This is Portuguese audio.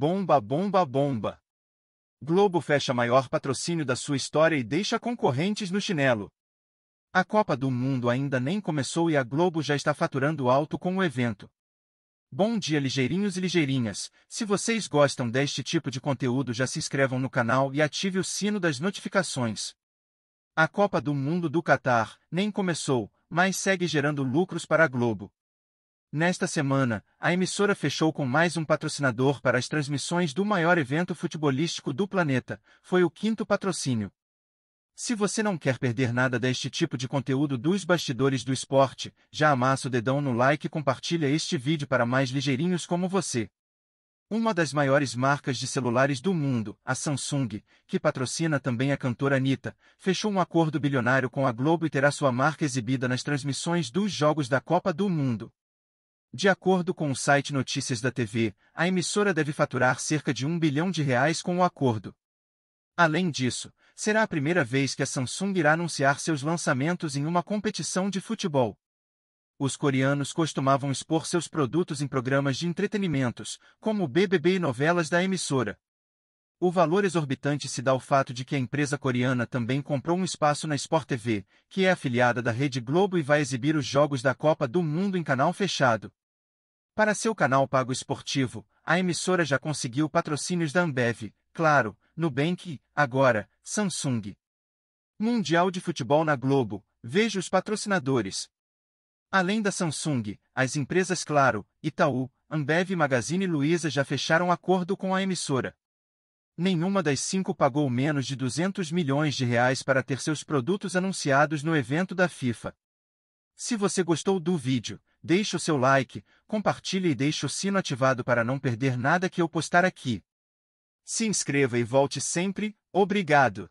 Bomba, bomba, bomba. Globo fecha maior patrocínio da sua história e deixa concorrentes no chinelo. A Copa do Mundo ainda nem começou e a Globo já está faturando alto com o evento. Bom dia ligeirinhos e ligeirinhas, se vocês gostam deste tipo de conteúdo já se inscrevam no canal e ative o sino das notificações. A Copa do Mundo do Catar nem começou, mas segue gerando lucros para a Globo. Nesta semana, a emissora fechou com mais um patrocinador para as transmissões do maior evento futebolístico do planeta, foi o quinto patrocínio. Se você não quer perder nada deste tipo de conteúdo dos bastidores do esporte, já amassa o dedão no like e compartilha este vídeo para mais ligeirinhos como você. Uma das maiores marcas de celulares do mundo, a Samsung, que patrocina também a cantora Anitta, fechou um acordo bilionário com a Globo e terá sua marca exibida nas transmissões dos Jogos da Copa do Mundo. De acordo com o site Notícias da TV, a emissora deve faturar cerca de um bilhão de reais com o acordo. Além disso, será a primeira vez que a Samsung irá anunciar seus lançamentos em uma competição de futebol. Os coreanos costumavam expor seus produtos em programas de entretenimentos, como o BBB e novelas da emissora. O valor exorbitante se dá ao fato de que a empresa coreana também comprou um espaço na Sport TV, que é afiliada da Rede Globo e vai exibir os jogos da Copa do Mundo em canal fechado. Para seu canal pago esportivo, a emissora já conseguiu patrocínios da Ambev, Claro, Nubank agora, Samsung. Mundial de Futebol na Globo, veja os patrocinadores. Além da Samsung, as empresas Claro, Itaú, Ambev e Magazine Luiza já fecharam acordo com a emissora. Nenhuma das cinco pagou menos de 200 milhões de reais para ter seus produtos anunciados no evento da FIFA. Se você gostou do vídeo, deixe o seu like, compartilhe e deixe o sino ativado para não perder nada que eu postar aqui. Se inscreva e volte sempre, obrigado!